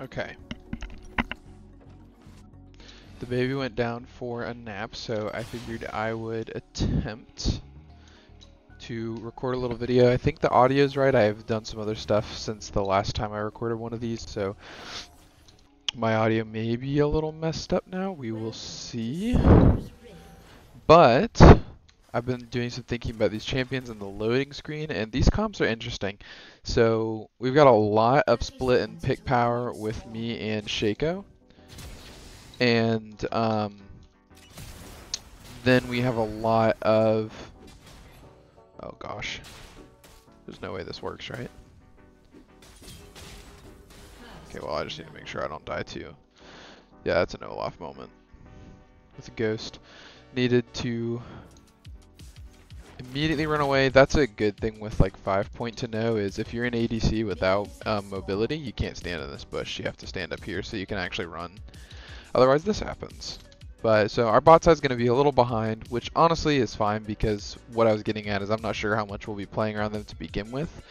Okay. The baby went down for a nap, so I figured I would attempt to record a little video. I think the audio is right. I have done some other stuff since the last time I recorded one of these, so my audio may be a little messed up now. We will see. But I've been doing some thinking about these champions and the loading screen, and these comps are interesting. So we've got a lot of split and pick power with me and Shaco. And um, then we have a lot of... Oh gosh. There's no way this works, right? Okay, well I just need to make sure I don't die too. Yeah, that's an Olaf moment. With a ghost. Needed to immediately run away. That's a good thing with like 5 point to know is if you're in ADC without um, mobility, you can't stand in this bush. You have to stand up here so you can actually run. Otherwise this happens. But so our bot side is going to be a little behind, which honestly is fine because what I was getting at is I'm not sure how much we'll be playing around them to begin with.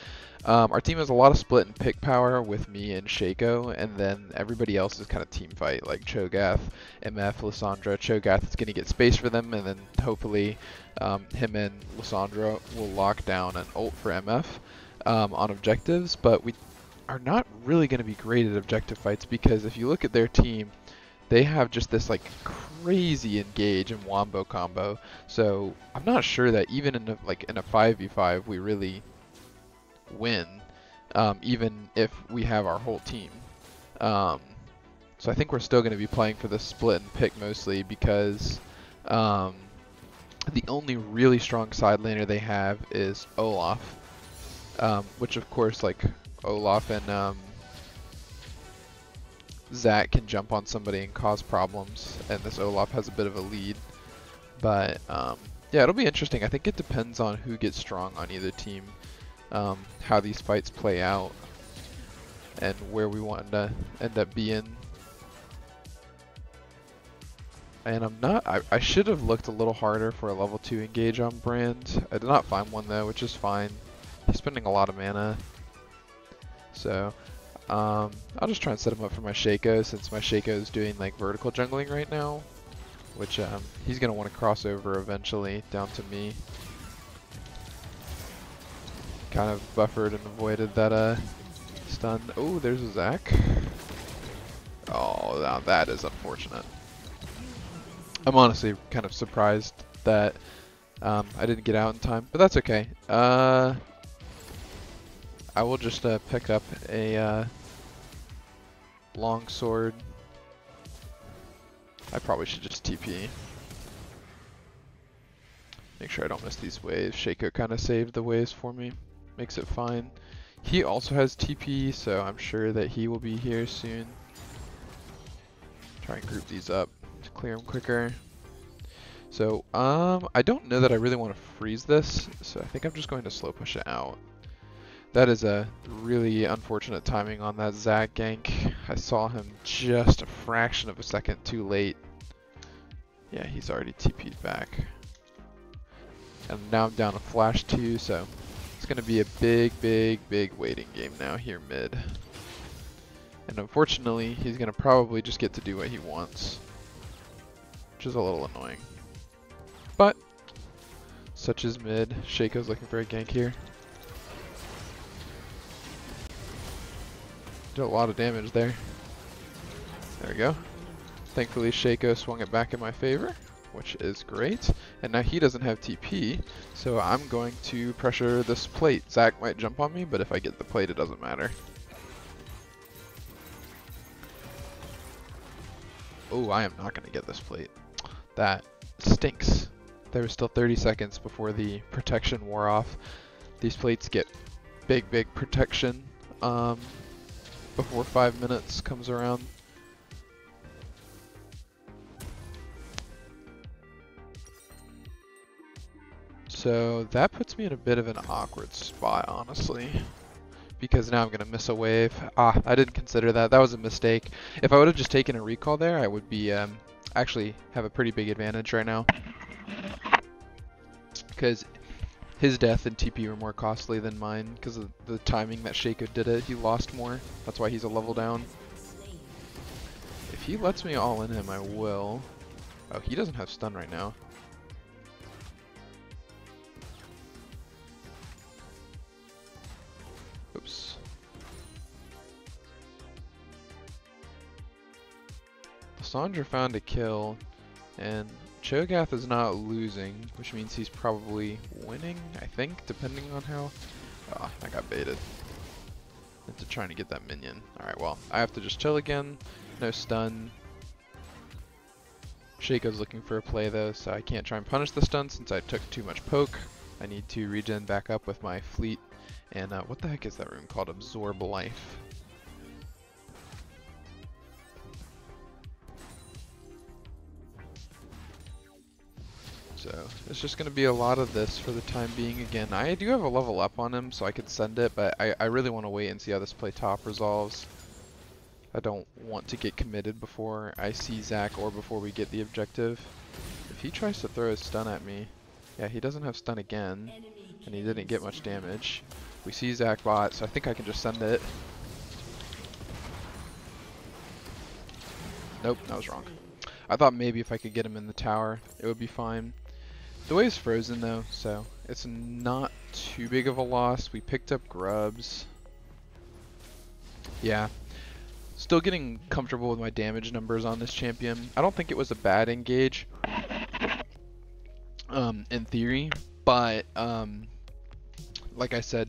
Um, our team has a lot of split and pick power with me and Shaco, and then everybody else is kind of team fight, like Cho'Gath, MF, Lissandra. Cho'Gath is going to get space for them, and then hopefully um, him and Lissandra will lock down an ult for MF um, on objectives, but we are not really going to be great at objective fights because if you look at their team, they have just this like crazy engage and wombo combo. So I'm not sure that even in a, like in a 5v5 we really win, um, even if we have our whole team. Um, so I think we're still going to be playing for the split and pick mostly because um, the only really strong side laner they have is Olaf, um, which of course like Olaf and um, Zac can jump on somebody and cause problems, and this Olaf has a bit of a lead. But um, yeah, it'll be interesting. I think it depends on who gets strong on either team, um, how these fights play out, and where we want to end up being. And I'm not, I, I should have looked a little harder for a level 2 engage on Brand. I did not find one though, which is fine. He's spending a lot of mana. So, um, I'll just try and set him up for my Shaco since my Shaco is doing like vertical jungling right now. Which um, he's going to want to cross over eventually down to me. Kind of buffered and avoided that uh, stun. Oh, there's a Zac. Oh, now that is unfortunate. I'm honestly kind of surprised that um, I didn't get out in time, but that's okay. Uh, I will just uh, pick up a uh, long sword. I probably should just TP. Make sure I don't miss these waves. Shaco kind of saved the waves for me. Makes it fine. He also has TP, so I'm sure that he will be here soon. Try and group these up to clear them quicker. So, um, I don't know that I really want to freeze this, so I think I'm just going to slow push it out. That is a really unfortunate timing on that Zac gank. I saw him just a fraction of a second too late. Yeah, he's already TP'd back. And now I'm down a flash too, so it's going to be a big, big, big waiting game now here mid. And unfortunately, he's going to probably just get to do what he wants. Which is a little annoying. But, such is mid. Shaco's looking for a gank here. Did a lot of damage there. There we go. Thankfully Shaco swung it back in my favor, which is great. And now he doesn't have TP, so I'm going to pressure this plate. Zac might jump on me, but if I get the plate, it doesn't matter. Oh, I am not going to get this plate. That stinks. There was still 30 seconds before the protection wore off. These plates get big, big protection um, before five minutes comes around. So that puts me in a bit of an awkward spot, honestly. Because now I'm going to miss a wave. Ah, I didn't consider that. That was a mistake. If I would have just taken a recall there, I would be um, actually have a pretty big advantage right now. Because his death and TP were more costly than mine because of the timing that Shaco did it. He lost more. That's why he's a level down. If he lets me all in him, I will. Oh, he doesn't have stun right now. Sandra found a kill, and Cho'Gath is not losing, which means he's probably winning, I think, depending on how... Oh, I got baited into trying to get that minion. Alright, well, I have to just chill again. No stun. Shaco's looking for a play though, so I can't try and punish the stun since I took too much poke. I need to regen back up with my fleet. And uh, what the heck is that rune called? Absorb Life. So it's just going to be a lot of this for the time being again. I do have a level up on him, so I could send it, but I, I really want to wait and see how this play top resolves. I don't want to get committed before I see Zac or before we get the objective. If he tries to throw a stun at me, yeah, he doesn't have stun again, and he didn't get much damage. We see Zac bot, so I think I can just send it. Nope, that was wrong. I thought maybe if I could get him in the tower, it would be fine. The wave's frozen though, so it's not too big of a loss. We picked up grubs. Yeah. Still getting comfortable with my damage numbers on this champion. I don't think it was a bad engage. Um, in theory, but um, like I said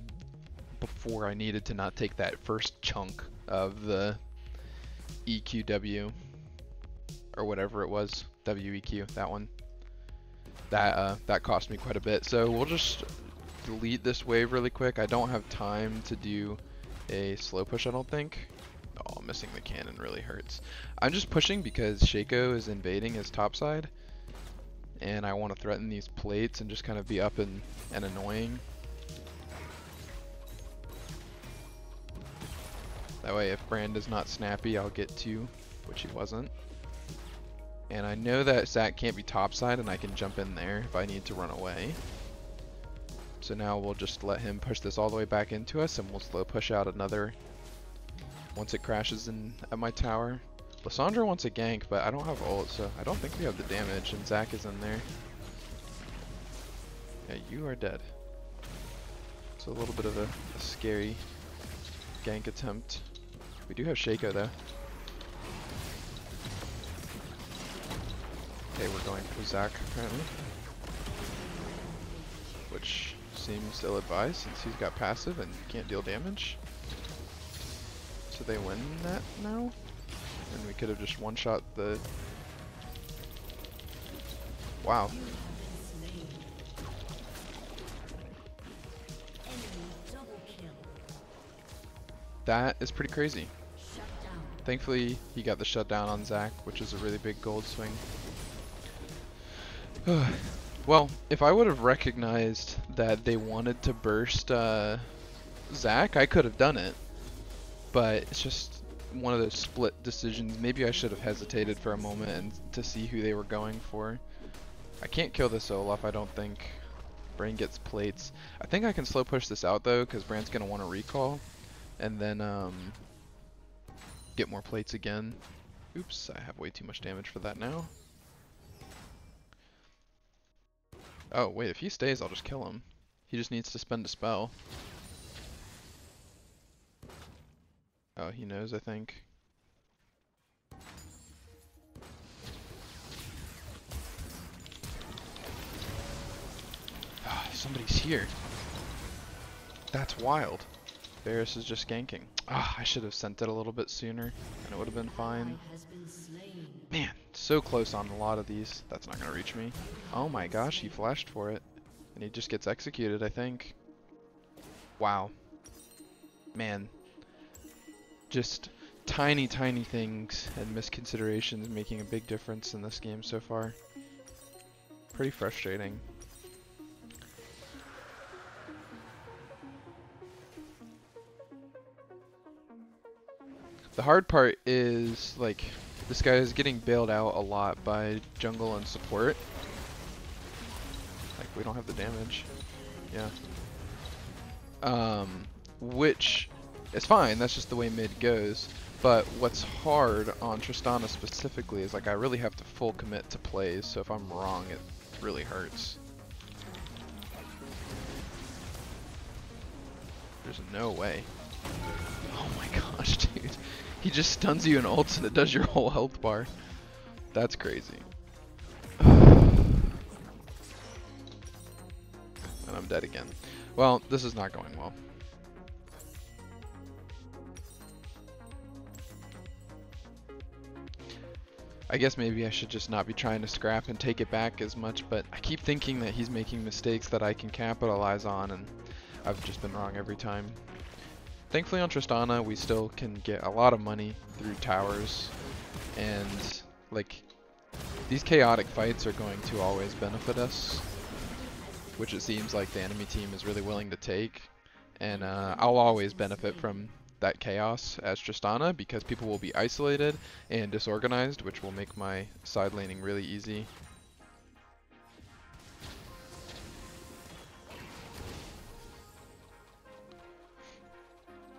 before, I needed to not take that first chunk of the EQW or whatever it was, WEQ, that one that uh, that cost me quite a bit. So we'll just delete this wave really quick. I don't have time to do a slow push, I don't think. Oh, missing the cannon really hurts. I'm just pushing because Shaco is invading his top side. And I want to threaten these plates and just kind of be up and, and annoying. That way if Brand is not snappy, I'll get to, which he wasn't. And I know that Zac can't be topside and I can jump in there if I need to run away. So now we'll just let him push this all the way back into us and we'll slow push out another once it crashes in at my tower. Lissandra wants a gank, but I don't have ult, so I don't think we have the damage, and Zac is in there. Yeah, you are dead. It's a little bit of a, a scary gank attempt. We do have Shaco though. Okay, we're going for Zac apparently. Which seems ill-advised since he's got passive and can't deal damage. So they win that now? And we could have just one-shot the... Wow. That is pretty crazy. Thankfully, he got the shutdown on Zac, which is a really big gold swing. well, if I would have recognized that they wanted to burst uh, Zac, I could have done it. But it's just one of those split decisions. Maybe I should have hesitated for a moment and to see who they were going for. I can't kill this Olaf, I don't think. Brand gets plates. I think I can slow push this out though, because Brand's going to want to recall. And then um, get more plates again. Oops, I have way too much damage for that now. Oh, wait, if he stays, I'll just kill him. He just needs to spend a spell. Oh, he knows, I think. Ah, somebody's here. That's wild. Varus is just ganking. Ah, I should have sent it a little bit sooner, and it would have been fine. Man, so close on a lot of these. That's not going to reach me. Oh my gosh, he flashed for it. And he just gets executed, I think. Wow. Man. Just tiny, tiny things and misconsiderations making a big difference in this game so far. Pretty frustrating. The hard part is, like, this guy is getting bailed out a lot by jungle and support. Like, we don't have the damage. Yeah. Um, which is fine. That's just the way mid goes. But what's hard on Tristana specifically is like I really have to full commit to plays. So if I'm wrong, it really hurts. There's no way. Oh my gosh, dude. He just stuns you and ults and it does your whole health bar. That's crazy. and I'm dead again. Well, this is not going well. I guess maybe I should just not be trying to scrap and take it back as much, but I keep thinking that he's making mistakes that I can capitalize on, and I've just been wrong every time. Thankfully on Tristana, we still can get a lot of money through towers, and like, these chaotic fights are going to always benefit us, which it seems like the enemy team is really willing to take, and uh, I'll always benefit from that chaos as Tristana because people will be isolated and disorganized, which will make my side laning really easy.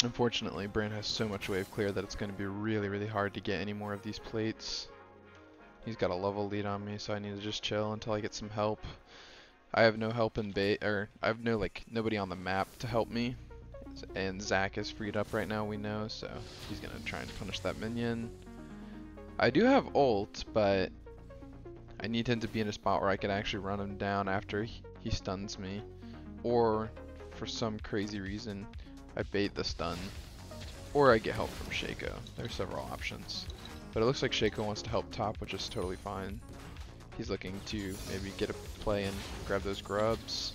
Unfortunately, Brand has so much wave clear that it's going to be really, really hard to get any more of these plates. He's got a level lead on me, so I need to just chill until I get some help. I have no help in bait, or I have no, like, nobody on the map to help me, and Zac is freed up right now, we know, so he's going to try and punish that minion. I do have ult, but I need him to be in a spot where I can actually run him down after he stuns me. Or, for some crazy reason, I bait the stun. Or I get help from Shaco. There's several options. But it looks like Shaco wants to help top, which is totally fine. He's looking to maybe get a play and grab those grubs.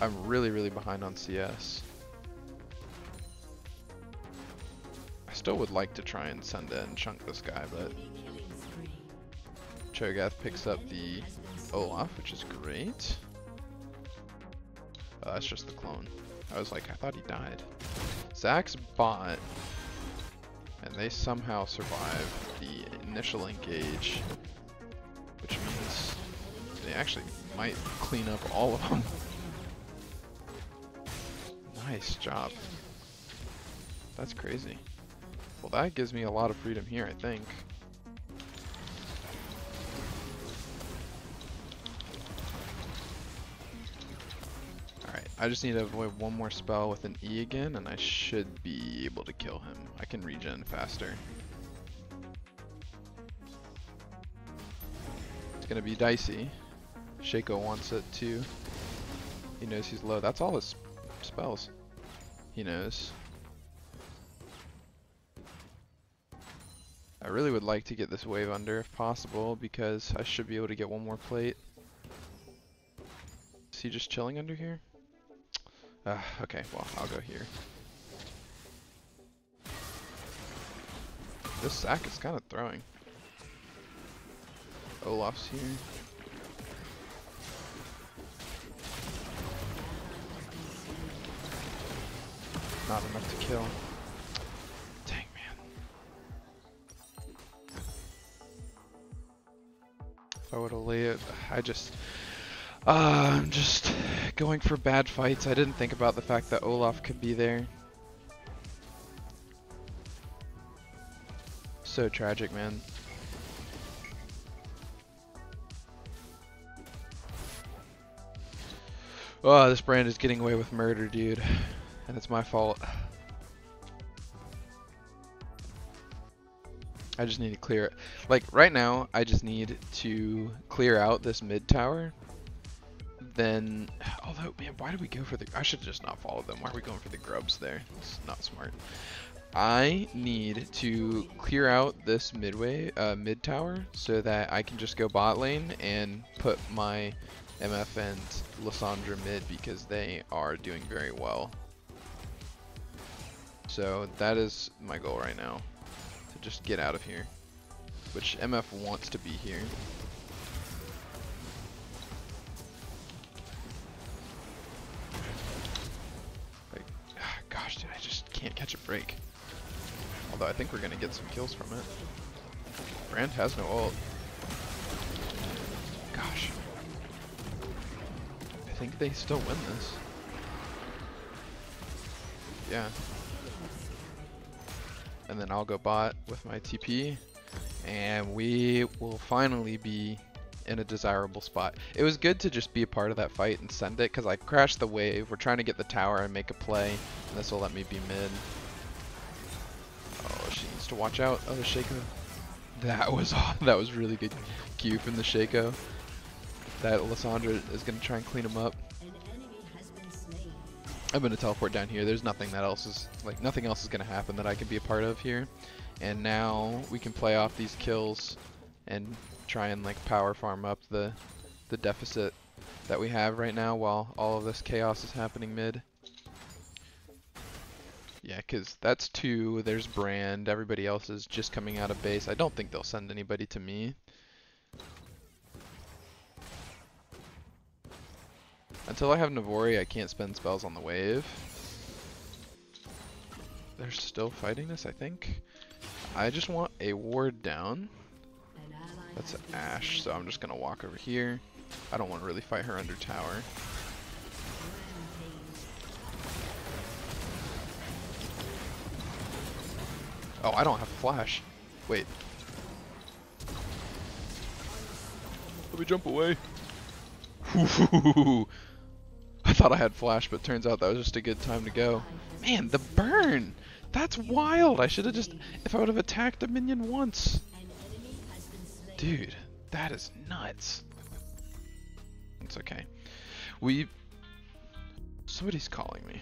I'm really, really behind on CS. I still would like to try and send in and chunk this guy, but Cho'Gath picks up the Olaf, which is great. Oh, that's just the clone. I was like, I thought he died. Zac's bot, and they somehow survive the initial engage, which means they actually might clean up all of them. nice job. That's crazy. Well, that gives me a lot of freedom here, I think. I just need to avoid one more spell with an E again, and I should be able to kill him. I can regen faster. It's gonna be dicey. Shaco wants it too. He knows he's low. That's all his spells. He knows. I really would like to get this wave under if possible because I should be able to get one more plate. Is he just chilling under here? Uh, okay, well, I'll go here. This Zac is kind of throwing. Olaf's here. Not enough to kill. If I would have it, I just, uh, I'm just going for bad fights. I didn't think about the fact that Olaf could be there. So tragic, man. Oh, this Brand is getting away with murder, dude. And it's my fault. I just need to clear it. Like, right now, I just need to clear out this mid tower. Then, although, man, why did we go for the, I should just not follow them. Why are we going for the grubs there? It's not smart. I need to clear out this midway, uh, mid tower so that I can just go bot lane and put my MF and Lissandra mid because they are doing very well. So that is my goal right now to just get out of here. Which MF wants to be here. Gosh, dude, I just can't catch a break. Although I think we're gonna get some kills from it. Brand has no ult. Gosh. I think they still win this. Yeah. and then I'll go bot with my TP, and we will finally be in a desirable spot. It was good to just be a part of that fight and send it, because I crashed the wave. We're trying to get the tower and make a play, and this will let me be mid. Oh, she needs to watch out. Oh, the Shaco. That was that was really good cue from the Shaco. That Lissandra is going to try and clean him up. I'm going to teleport down here. There's nothing that else is, like, nothing else is going to happen that I can be a part of here. And now we can play off these kills and try and, like, power farm up the, the deficit that we have right now while all of this chaos is happening mid. Yeah, because that's two, there's Brand, everybody else is just coming out of base. I don't think they'll send anybody to me. Until I have Navori, I can't spend spells on the wave. They're still fighting this, I think. I just want a ward down. That's Ashe, so I'm just gonna walk over here. I don't want to really fight her under tower. Oh, I don't have flash. Wait. Let me jump away. I thought I had flash, but turns out that was just a good time to go. Man, the burn! That's wild! I should have just... If I would have attacked a minion once. Dude, that is nuts. It's okay. We... Somebody's calling me.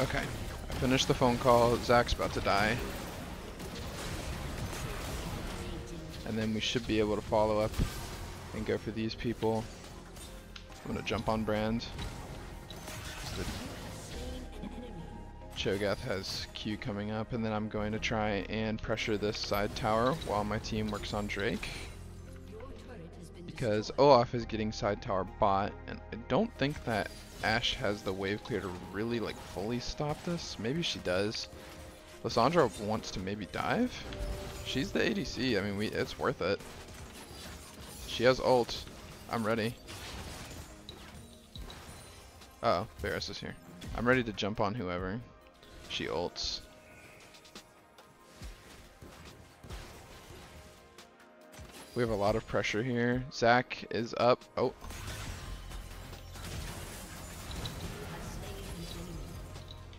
Okay. I finished the phone call. Zac's about to die. And then we should be able to follow up and go for these people. I'm gonna jump on Brand. Cho'Gath has Q coming up, and then I'm going to try and pressure this side tower while my team works on Drake. Because Olaf is getting side tower bot, and I don't think that Ashe has the wave clear to really like fully stop this. Maybe she does. Lissandra wants to maybe dive. She's the ADC. I mean, we it's worth it. She has ult. I'm ready. Uh oh, Varus is here. I'm ready to jump on whoever. She ults. We have a lot of pressure here. Zac is up. Oh.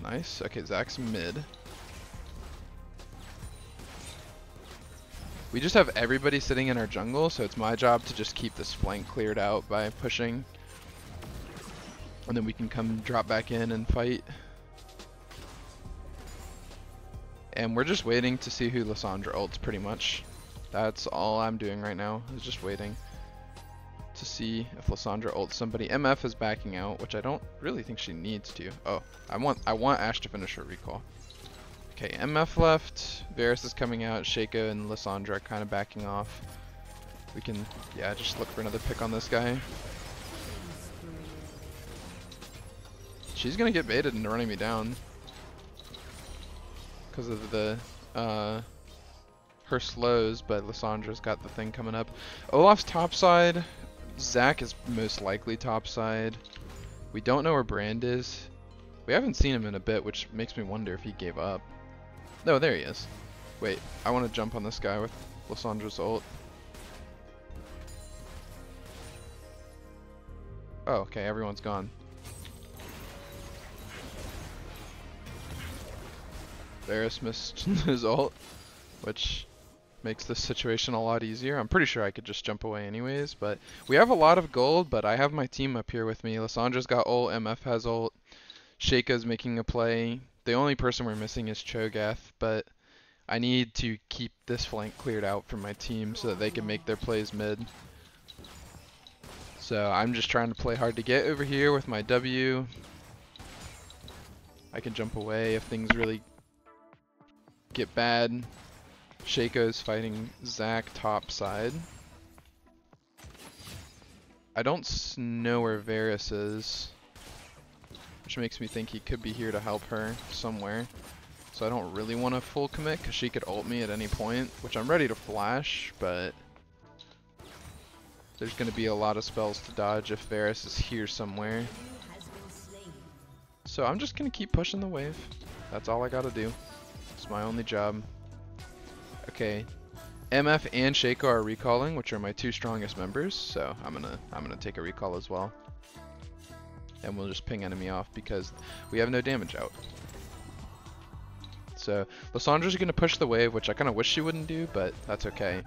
Nice. Okay, Zac's mid. We just have everybody sitting in our jungle, so it's my job to just keep this flank cleared out by pushing. And then we can come drop back in and fight. And we're just waiting to see who Lissandra ults pretty much. That's all I'm doing right now, is just waiting see if Lissandra ults somebody. MF is backing out, which I don't really think she needs to. Oh, I want I want Ashe to finish her recall. Okay, MF left, Varus is coming out, Shaco and Lissandra are kind of backing off. We can, yeah, just look for another pick on this guy. She's gonna get baited into running me down. Because of the, uh, her slows, but Lissandra's got the thing coming up. Olaf's topside. Zac is most likely topside. We don't know where Brand is. We haven't seen him in a bit, which makes me wonder if he gave up. No, there he is. Wait, I want to jump on this guy with Lissandra's ult. Oh, okay, everyone's gone. Varus missed his ult, which makes this situation a lot easier. I'm pretty sure I could just jump away anyways, but we have a lot of gold, but I have my team up here with me. Lissandra's got ult, MF has ult, Shaco's making a play. The only person we're missing is Cho'Gath, but I need to keep this flank cleared out for my team so that they can make their plays mid. So I'm just trying to play hard to get over here with my W. I can jump away if things really get bad. Shaco's fighting Zac top side. I don't know where Varus is, which makes me think he could be here to help her somewhere. So I don't really want to full commit because she could ult me at any point, which I'm ready to flash, but there's going to be a lot of spells to dodge if Varus is here somewhere. So I'm just going to keep pushing the wave. That's all I got to do. It's my only job. Okay. MF and Shaco are recalling, which are my two strongest members, so I'm gonna I'm gonna take a recall as well. And we'll just ping enemy off because we have no damage out. So Lissandra's gonna push the wave, which I kinda wish she wouldn't do, but that's okay.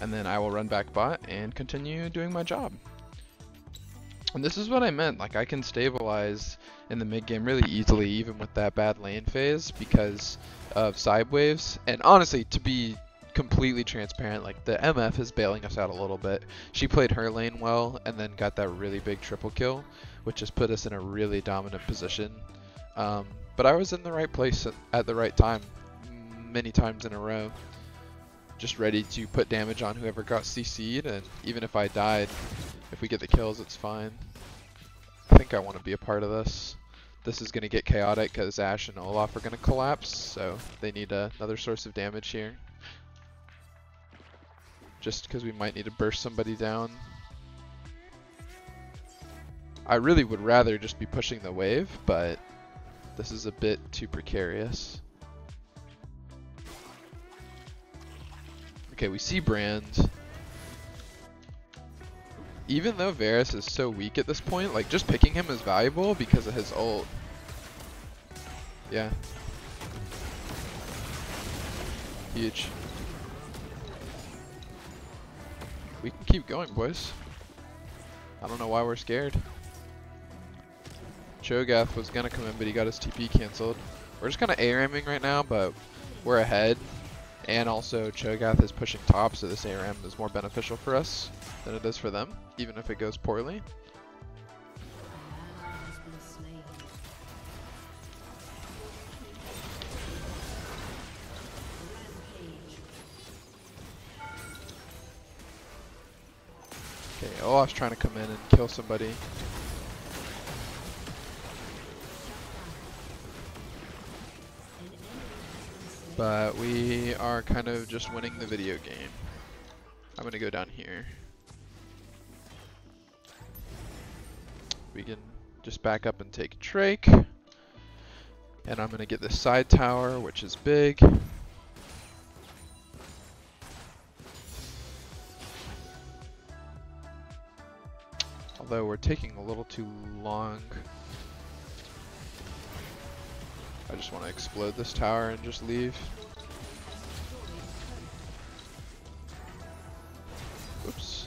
And then I will run back bot and continue doing my job. And this is what I meant, like I can stabilize in the mid game really easily even with that bad lane phase because of side waves. And honestly, to be completely transparent, like the MF is bailing us out a little bit. She played her lane well and then got that really big triple kill, which has put us in a really dominant position. Um, but I was in the right place at the right time many times in a row. Just ready to put damage on whoever got CC'd and even if I died, if we get the kills, it's fine. I think I want to be a part of this. This is going to get chaotic because Ashe and Olaf are going to collapse, so they need uh, another source of damage here. Just because we might need to burst somebody down. I really would rather just be pushing the wave, but this is a bit too precarious. Okay, we see Brand even though Varus is so weak at this point, like just picking him is valuable because of his ult. Yeah. Huge. We can keep going, boys. I don't know why we're scared. Cho'Gath was gonna come in, but he got his TP cancelled. We're just kind of ARAMing right now, but we're ahead. And also Cho'Gath is pushing top, so this ARAM is more beneficial for us than it is for them, even if it goes poorly. Okay, Olaf's trying to come in and kill somebody. But we are kind of just winning the video game. I'm gonna go down here. We can just back up and take Drake. And I'm gonna get this side tower, which is big. Although we're taking a little too long. I just want to explode this tower and just leave. Oops.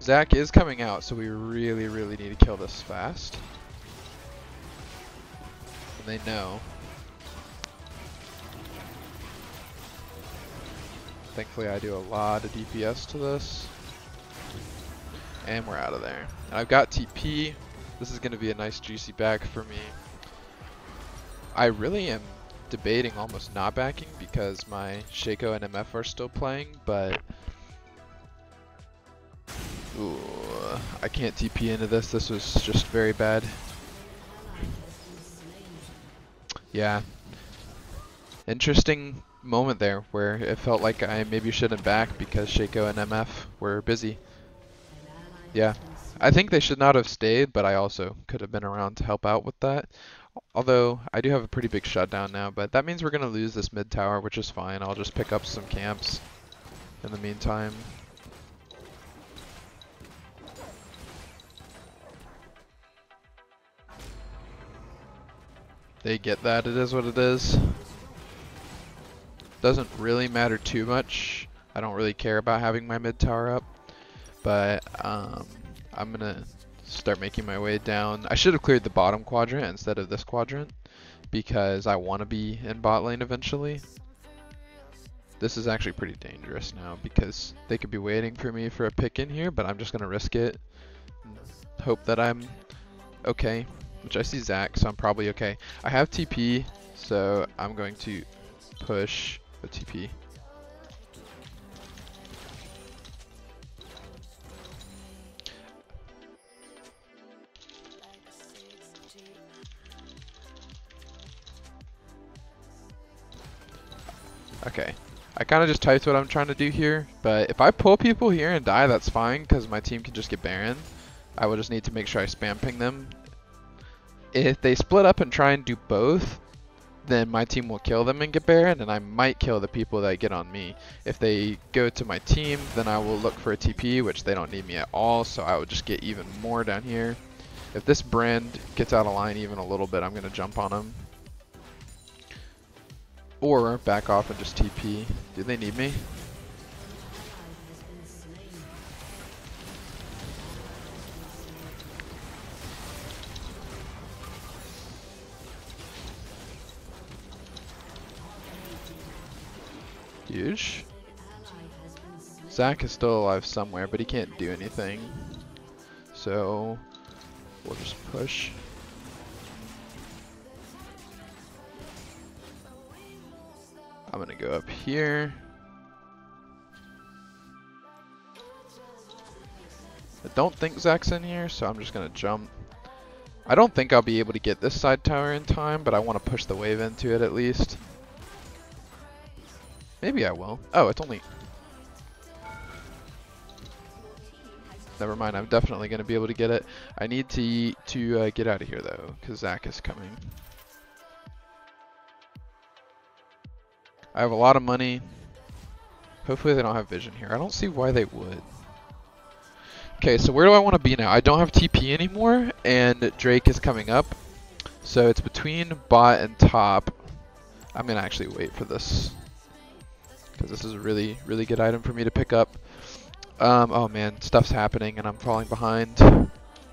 Zac is coming out, so we really, really need to kill this fast. And they know. Thankfully I do a lot of DPS to this. And we're out of there. And I've got TP. This is going to be a nice juicy back for me. I really am debating almost not backing because my Shaco and MF are still playing, but ooh, I can't TP into this. This was just very bad. Yeah. Interesting moment there where it felt like I maybe shouldn't back because Shaco and MF were busy. Yeah. I think they should not have stayed, but I also could have been around to help out with that. Although, I do have a pretty big shutdown now, but that means we're going to lose this mid tower, which is fine. I'll just pick up some camps in the meantime. they get that it is what it is. Doesn't really matter too much. I don't really care about having my mid tower up, but um, I'm gonna start making my way down. I should have cleared the bottom quadrant instead of this quadrant because I want to be in bot lane eventually. This is actually pretty dangerous now because they could be waiting for me for a pick in here, but I'm just gonna risk it. Hope that I'm okay, which I see Zac, so I'm probably okay. I have TP, so I'm going to push the TP. Okay. I kind of just typed what I'm trying to do here, but if I pull people here and die, that's fine, because my team can just get Baron. I will just need to make sure I spam ping them. If they split up and try and do both, then my team will kill them and get Baron, and I might kill the people that get on me. If they go to my team, then I will look for a TP, which they don't need me at all, so I would just get even more down here. If this Brand gets out of line even a little bit, I'm going to jump on him. Or back off and just TP. Do they need me? Huge. Zac is still alive somewhere, but he can't do anything. So, we'll just push. I'm gonna go up here. I don't think Zac's in here, so I'm just gonna jump. I don't think I'll be able to get this side tower in time, but I want to push the wave into it at least. Maybe I will. Oh, it's only... Never mind, I'm definitely going to be able to get it. I need to to uh, get out of here, though, because Zac is coming. I have a lot of money. Hopefully they don't have vision here. I don't see why they would. Okay, so where do I want to be now? I don't have TP anymore, and Drake is coming up. So it's between bot and top. I'm going to actually wait for this. Because this is a really, really good item for me to pick up. Um, oh man, stuff's happening and I'm falling behind.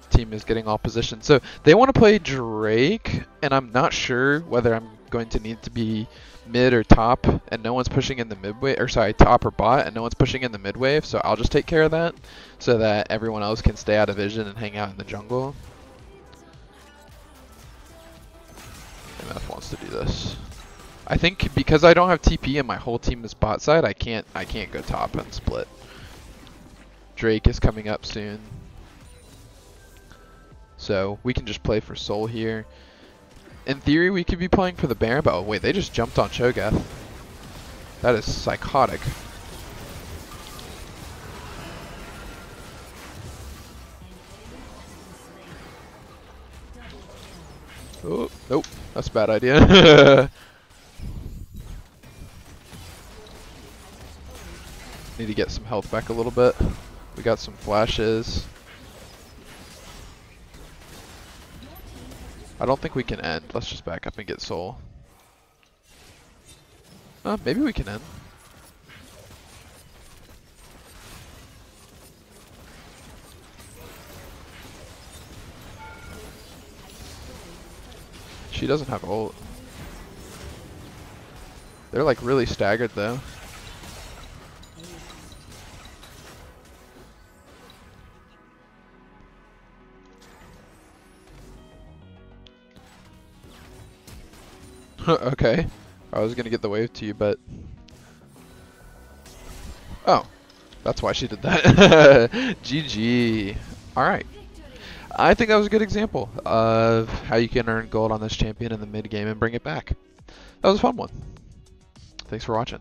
Team is getting all positioned. So they want to play Drake, and I'm not sure whether I'm going to need to be mid or top, and no one's pushing in the mid wave, or sorry, top or bot, and no one's pushing in the mid wave, so I'll just take care of that, so that everyone else can stay out of vision and hang out in the jungle. MF wants to do this. I think because I don't have TP and my whole team is bot side, I can't I can't go top and split. Drake is coming up soon. So we can just play for soul here in theory, we could be playing for the Baron, but oh wait, they just jumped on Cho'Gath. That is psychotic. Oh, nope, that's a bad idea. Need to get some health back a little bit. We got some flashes. I don't think we can end. Let's just back up and get soul. Uh, maybe we can end. She doesn't have ult. They're like really staggered though. okay. I was gonna get the wave to you, but... Oh. That's why she did that. GG. Alright. I think that was a good example of how you can earn gold on this champion in the mid game and bring it back. That was a fun one. Thanks for watching.